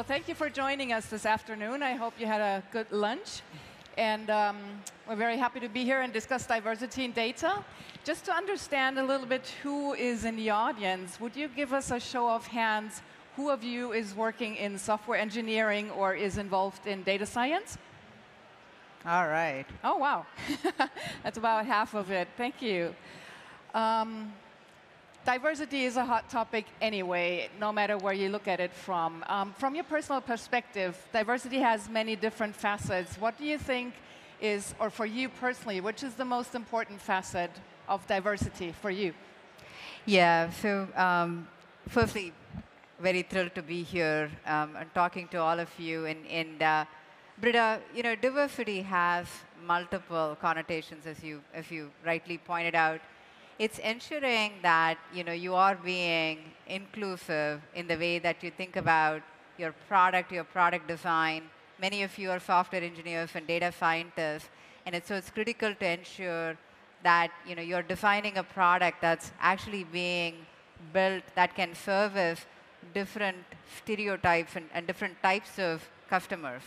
Well, thank you for joining us this afternoon. I hope you had a good lunch. And um, we're very happy to be here and discuss diversity in data. Just to understand a little bit who is in the audience, would you give us a show of hands? Who of you is working in software engineering or is involved in data science? All right. Oh, wow. That's about half of it. Thank you. Um, diversity is a hot topic anyway, no matter where you look at it from. Um, from your personal perspective, diversity has many different facets. What do you think is, or for you personally, which is the most important facet of diversity for you? Yeah, so um, firstly, very thrilled to be here um, and talking to all of you. And, and uh, Britta, you know, diversity has multiple connotations, as you, as you rightly pointed out. It's ensuring that you know you are being inclusive in the way that you think about your product, your product design. Many of you are software engineers and data scientists, and it's, so it's critical to ensure that you know you're defining a product that's actually being built that can service different stereotypes and, and different types of customers.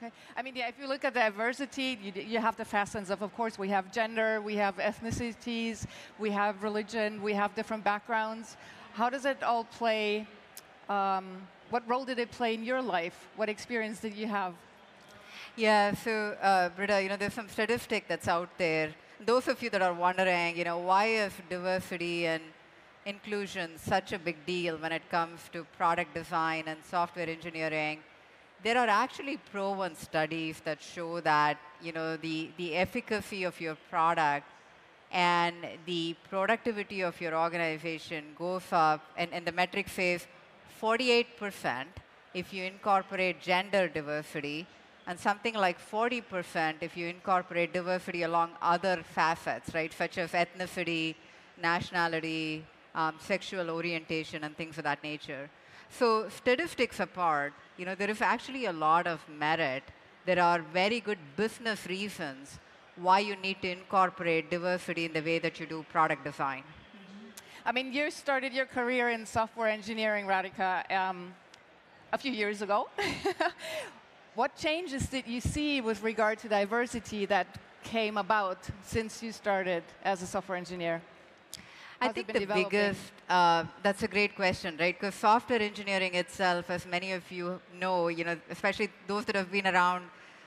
Okay. I mean, yeah, if you look at diversity, you, you have the facets of, of course, we have gender, we have ethnicities, we have religion, we have different backgrounds. How does it all play? Um, what role did it play in your life? What experience did you have? Yeah, so, uh, Britta, you know, there's some statistic that's out there. Those of you that are wondering, you know, why is diversity and inclusion such a big deal when it comes to product design and software engineering? There are actually proven studies that show that you know the, the efficacy of your product and the productivity of your organization goes up, and, and the metric says 48% if you incorporate gender diversity, and something like 40% if you incorporate diversity along other facets, right, such as ethnicity, nationality, um, sexual orientation, and things of that nature. So statistics apart, you know, there is actually a lot of merit. There are very good business reasons why you need to incorporate diversity in the way that you do product design. I mean, you started your career in software engineering, Radhika, um, a few years ago. what changes did you see with regard to diversity that came about since you started as a software engineer? I think the biggest, uh, that's a great question, right? Because software engineering itself, as many of you know, you know, especially those that have been around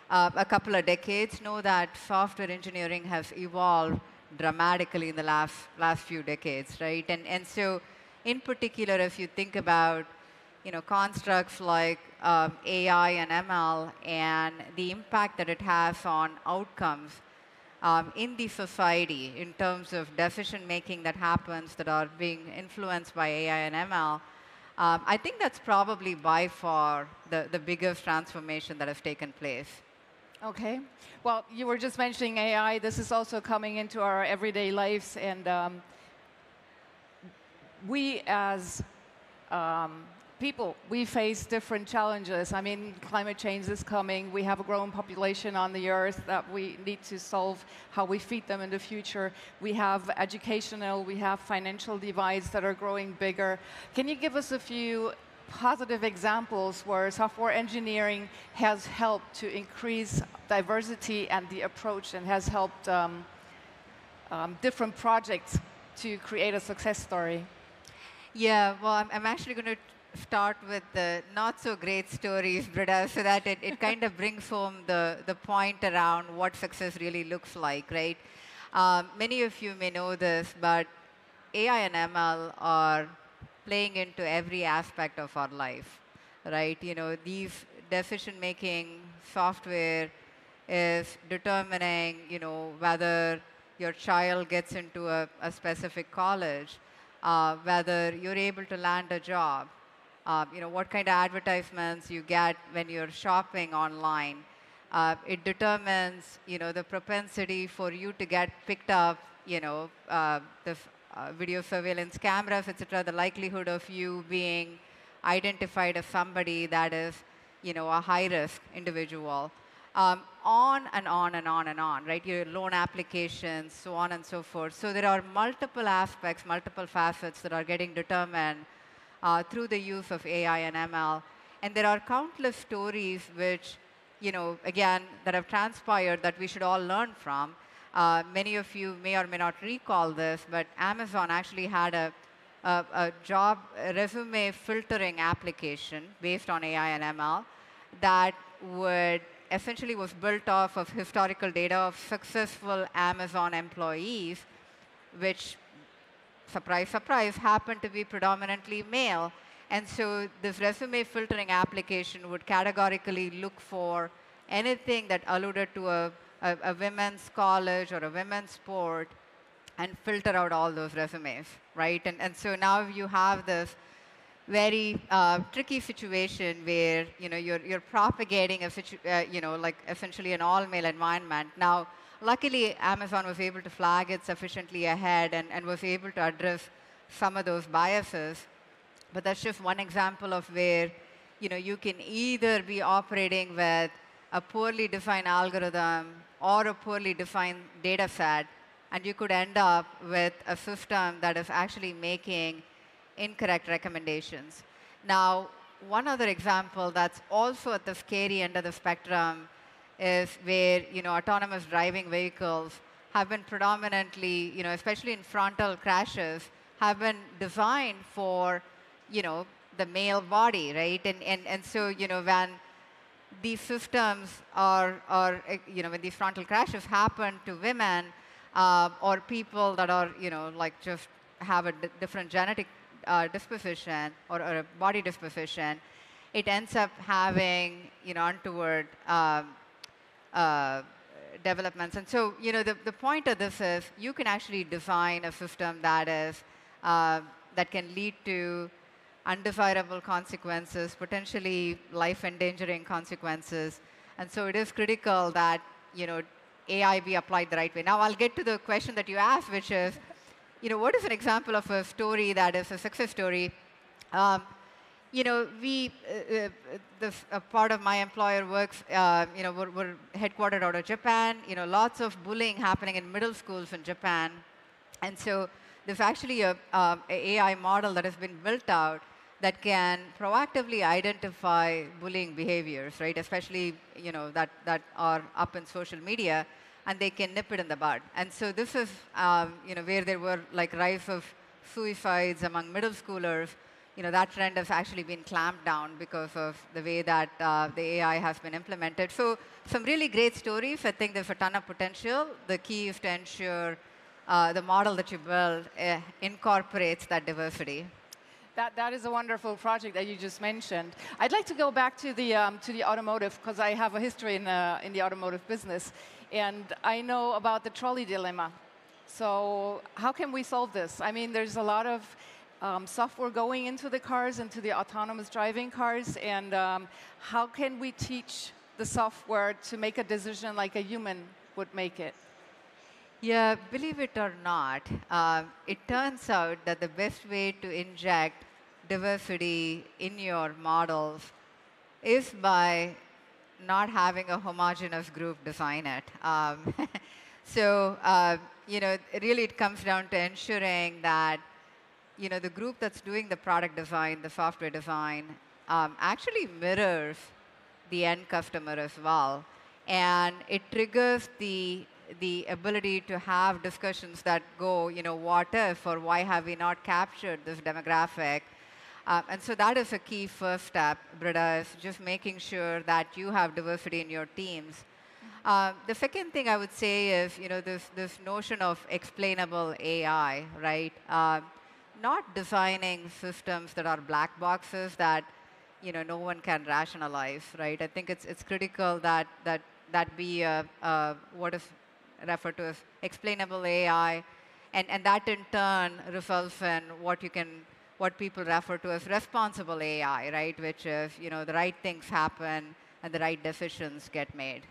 uh, a couple of decades, know that software engineering has evolved dramatically in the last, last few decades, right? And, and so, in particular, if you think about you know, constructs like um, AI and ML and the impact that it has on outcomes, um, in the society in terms of decision making that happens that are being influenced by AI and ML, um, I think that's probably by far the, the biggest transformation that has taken place. Okay. Well, you were just mentioning AI. This is also coming into our everyday lives. And um, we, as um, people, we face different challenges. I mean, climate change is coming. We have a growing population on the earth that we need to solve how we feed them in the future. We have educational, we have financial divides that are growing bigger. Can you give us a few positive examples where software engineering has helped to increase diversity and the approach and has helped um, um, different projects to create a success story? Yeah, well, I'm, I'm actually going to start with the not so great stories, Britta, so that it, it kind of brings home the, the point around what success really looks like, right? Um, many of you may know this, but AI and ML are playing into every aspect of our life, right? You know, these decision-making software is determining, you know, whether your child gets into a, a specific college, uh, whether you're able to land a job, uh, you know, what kind of advertisements you get when you're shopping online. Uh, it determines, you know, the propensity for you to get picked up, you know, uh, the uh, video surveillance cameras, etc., the likelihood of you being identified as somebody that is, you know, a high-risk individual. Um, on and on and on and on, right? Your loan applications, so on and so forth. So there are multiple aspects, multiple facets that are getting determined uh, through the use of AI and ML. and there are countless stories which, you know, again, that have transpired that we should all learn from. Uh, many of you may or may not recall this, but Amazon actually had a, a, a job resume filtering application based on AI and ML that would essentially was built off of historical data of successful Amazon employees, which, surprise, surprise, happened to be predominantly male. And so this resume filtering application would categorically look for anything that alluded to a, a, a women's college or a women's sport and filter out all those resumes, right? And, and so now you have this very uh, tricky situation where you know you're you're propagating a uh, you know like essentially an all male environment. Now, luckily, Amazon was able to flag it sufficiently ahead and, and was able to address some of those biases. But that's just one example of where you know you can either be operating with a poorly defined algorithm or a poorly defined data set, and you could end up with a system that is actually making incorrect recommendations. Now, one other example that's also at the scary end of the spectrum is where you know autonomous driving vehicles have been predominantly, you know, especially in frontal crashes, have been designed for, you know, the male body, right? And and and so you know when these systems are are you know when these frontal crashes happen to women uh, or people that are you know like just have a different genetic uh, disposition or, or, a body disposition, it ends up having you know untoward um, uh, developments. And so you know the, the point of this is you can actually design a system that is uh, that can lead to undesirable consequences, potentially life-endangering consequences. And so it is critical that you know AI be applied the right way. Now I'll get to the question that you asked, which is you know, what is an example of a story that is a success story? Um, you know, we, uh, uh, uh, part of my employer works, uh, you know, we're, we're, headquartered out of Japan. You know, lots of bullying happening in middle schools in Japan. And so there's actually a, a AI model that has been built out that can proactively identify bullying behaviors, right? Especially, you know, that, that are up in social media and they can nip it in the bud. And so this is, um, you know, where there were like rise of suicides among middle schoolers. You know, that trend has actually been clamped down because of the way that uh, the AI has been implemented. So some really great stories. I think there's a ton of potential. The key is to ensure uh, the model that you build uh, incorporates that diversity. That, that is a wonderful project that you just mentioned. I'd like to go back to the, um, to the automotive, because I have a history in, uh, in the automotive business. And I know about the trolley dilemma. So how can we solve this? I mean, there's a lot of um, software going into the cars, into the autonomous driving cars, and um, how can we teach the software to make a decision like a human would make it? Yeah, believe it or not, uh, it turns out that the best way to inject diversity in your models is by not having a homogeneous group design it. Um, so, uh, you know, really it comes down to ensuring that, you know, the group that's doing the product design, the software design, um, actually mirrors the end customer as well. And it triggers the the ability to have discussions that go, you know, what if or why have we not captured this demographic? Um, and so that is a key first step, Britta, is just making sure that you have diversity in your teams. Uh, the second thing I would say is, you know, this, this notion of explainable AI, right? Uh, not designing systems that are black boxes that, you know, no one can rationalize, right? I think it's, it's critical that, that, that be a, what is referred to as explainable AI, and, and that in turn results in what you can what people refer to as responsible AI, right? Which is, you know, the right things happen and the right decisions get made.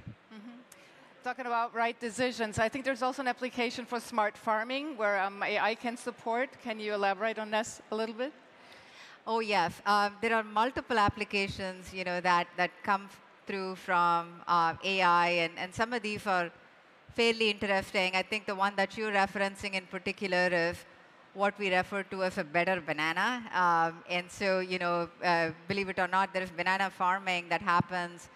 Talking about right decisions, I think there's also an application for smart farming where um, AI can support. Can you elaborate on this a little bit? Oh yes, um, there are multiple applications, you know, that that come through from uh, AI, and and some of these are fairly interesting. I think the one that you're referencing in particular is what we refer to as a better banana. Um, and so, you know, uh, believe it or not, there is banana farming that happens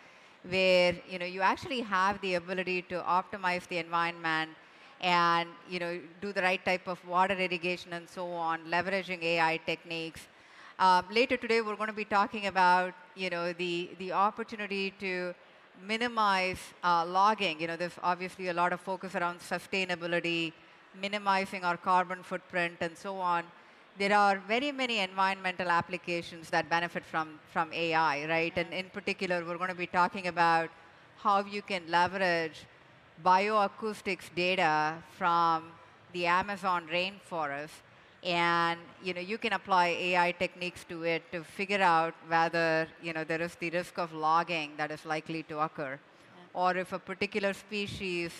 where, you know, you actually have the ability to optimize the environment and, you know, do the right type of water irrigation and so on, leveraging AI techniques. Um, later today, we're going to be talking about, you know, the, the opportunity to minimize uh, logging. You know, there's obviously a lot of focus around sustainability, minimizing our carbon footprint, and so on. There are very many environmental applications that benefit from, from AI, right? And in particular, we're going to be talking about how you can leverage bioacoustics data from the Amazon rainforest and you know you can apply AI techniques to it to figure out whether you know there is the risk of logging that is likely to occur, yeah. or if a particular species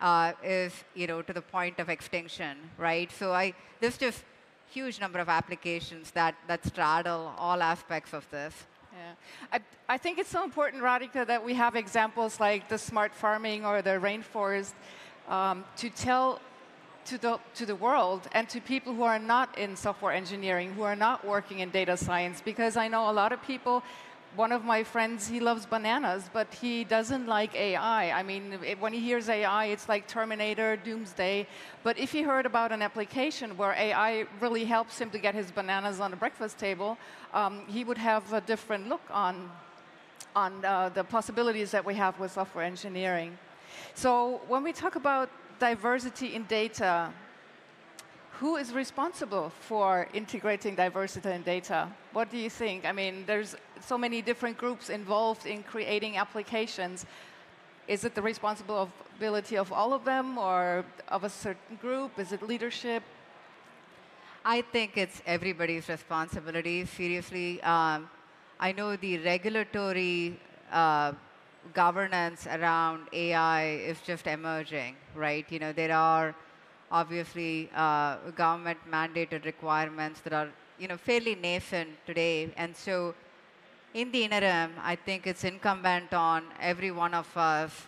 uh, is you know to the point of extinction, right? So I this just huge number of applications that that straddle all aspects of this. Yeah. I, I think it's so important, Radhika, that we have examples like the smart farming or the rainforest um, to tell to the, to the world and to people who are not in software engineering, who are not working in data science, because I know a lot of people, one of my friends, he loves bananas, but he doesn't like AI. I mean, it, when he hears AI, it's like Terminator, Doomsday. But if he heard about an application where AI really helps him to get his bananas on the breakfast table, um, he would have a different look on, on uh, the possibilities that we have with software engineering. So when we talk about diversity in data, who is responsible for integrating diversity in data? What do you think? I mean, there's so many different groups involved in creating applications. Is it the responsibility of all of them or of a certain group? Is it leadership? I think it's everybody's responsibility, seriously. Um, I know the regulatory uh, governance around AI is just emerging, right? You know, there are obviously uh, government mandated requirements that are, you know, fairly nascent today. And so in the interim, I think it's incumbent on every one of us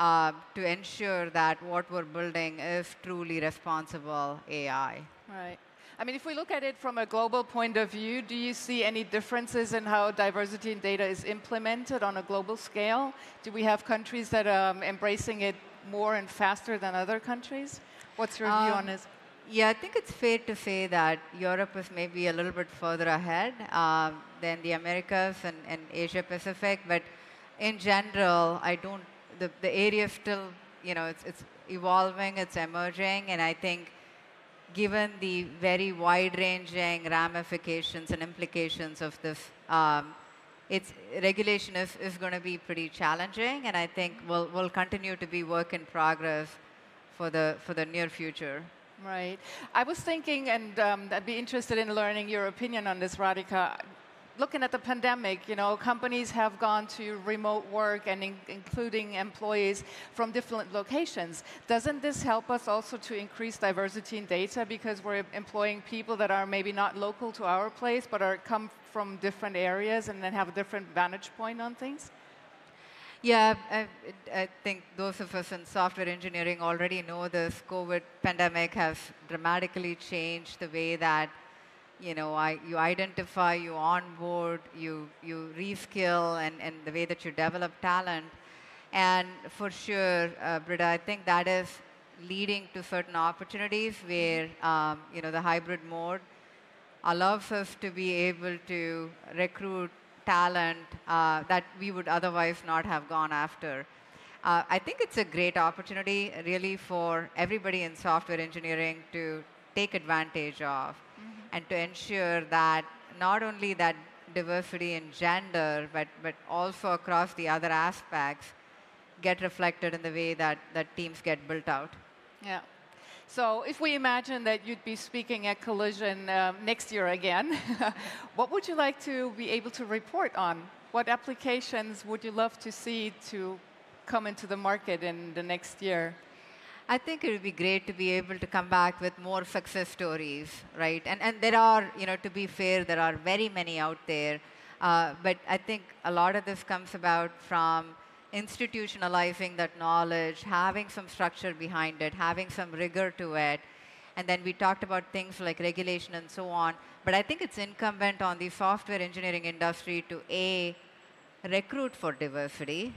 uh, to ensure that what we're building is truly responsible AI. Right. I mean, if we look at it from a global point of view, do you see any differences in how diversity in data is implemented on a global scale? Do we have countries that are um, embracing it more and faster than other countries? What's your um, view on this? Yeah, I think it's fair to say that Europe is maybe a little bit further ahead um, than the Americas and, and Asia Pacific, but in general, I don't. The the area is still, you know, it's it's evolving, it's emerging, and I think given the very wide-ranging ramifications and implications of this, um, its regulation is, is going to be pretty challenging, and I think will will continue to be work in progress for the for the near future. Right. I was thinking, and um, I'd be interested in learning your opinion on this, Radhika looking at the pandemic, you know, companies have gone to remote work and in, including employees from different locations. Doesn't this help us also to increase diversity in data because we're employing people that are maybe not local to our place but are come from different areas and then have a different vantage point on things? Yeah, I, I, think those of us in software engineering already know this COVID pandemic has dramatically changed the way that you know, I, you identify, you onboard, you, you reskill, and, and the way that you develop talent. And for sure, uh, Britta, I think that is leading to certain opportunities where, um, you know, the hybrid mode allows us to be able to recruit talent uh, that we would otherwise not have gone after. Uh, I think it's a great opportunity, really, for everybody in software engineering to take advantage of and to ensure that not only that diversity in gender, but, but also across the other aspects get reflected in the way that, that teams get built out. Yeah. So if we imagine that you'd be speaking at Collision um, next year again, what would you like to be able to report on? What applications would you love to see to come into the market in the next year? I think it would be great to be able to come back with more success stories, right? And, and there are, you know, to be fair, there are very many out there. Uh, but I think a lot of this comes about from institutionalizing that knowledge, having some structure behind it, having some rigor to it, And then we talked about things like regulation and so on. But I think it's incumbent on the software engineering industry to A, recruit for diversity,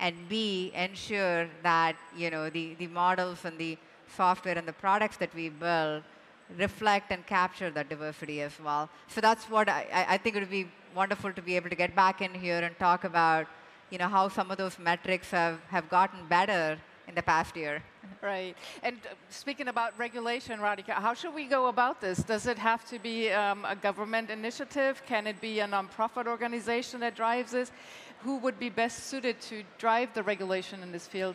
and B, ensure that you know, the, the models and the software and the products that we build reflect and capture that diversity as well. So that's what I, I think it would be wonderful to be able to get back in here and talk about you know, how some of those metrics have, have gotten better in the past year. Right. And uh, speaking about regulation, Radhika, how should we go about this? Does it have to be um, a government initiative? Can it be a nonprofit organization that drives this? Who would be best suited to drive the regulation in this field?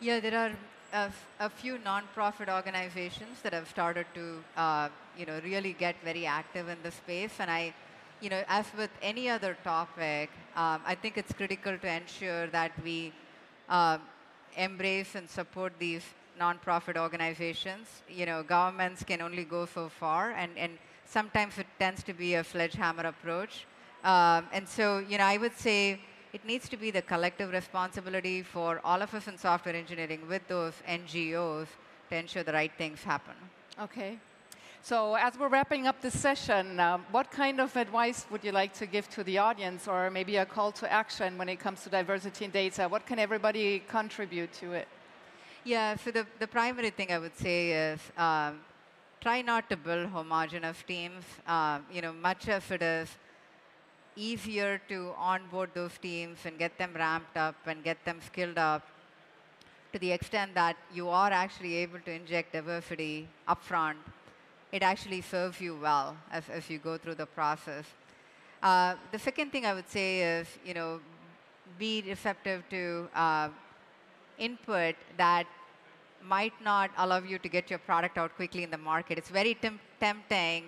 Yeah, there are a, a few nonprofit organizations that have started to, uh, you know, really get very active in the space. And I, you know, as with any other topic, um, I think it's critical to ensure that we uh, embrace and support these nonprofit organizations. You know, governments can only go so far, and, and sometimes it tends to be a sledgehammer approach. Um, and so, you know, I would say it needs to be the collective responsibility for all of us in software engineering with those NGOs to ensure the right things happen. Okay. So as we're wrapping up this session, um, what kind of advice would you like to give to the audience or maybe a call to action when it comes to diversity in data? What can everybody contribute to it? Yeah, so the, the primary thing I would say is um, try not to build homogenous teams. Um, you know, much of it is easier to onboard those teams and get them ramped up and get them skilled up to the extent that you are actually able to inject diversity upfront it actually serves you well as, you go through the process. Uh, the second thing I would say is, you know, be receptive to uh, input that might not allow you to get your product out quickly in the market. It's very tempting,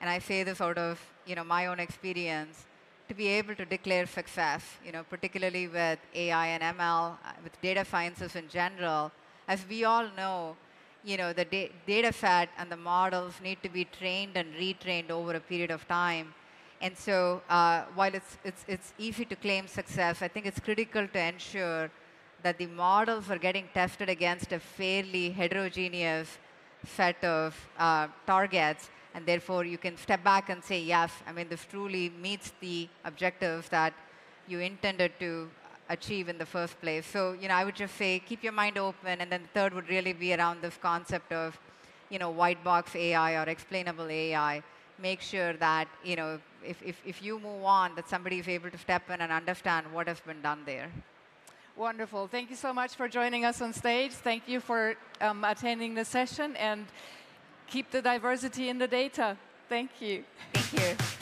and I say this out of you know my own experience, to be able to declare success. You know, particularly with AI and ML, uh, with data sciences in general. As we all know, you know, the da data set and the models need to be trained and retrained over a period of time. And so uh, while it's, it's, it's easy to claim success, I think it's critical to ensure that the models are getting tested against a fairly heterogeneous set of uh, targets, and therefore you can step back and say, yes, I mean, this truly meets the objectives that you intended to achieve in the first place. So, you know, I would just say keep your mind open, and then the third would really be around this concept of, you know, white box AI or explainable AI. Make sure that, you know, if, if, if you move on, that somebody is able to step in and understand what has been done there. Wonderful. Thank you so much for joining us on stage. Thank you for um, attending the session, and keep the diversity in the data. Thank you. Thank you.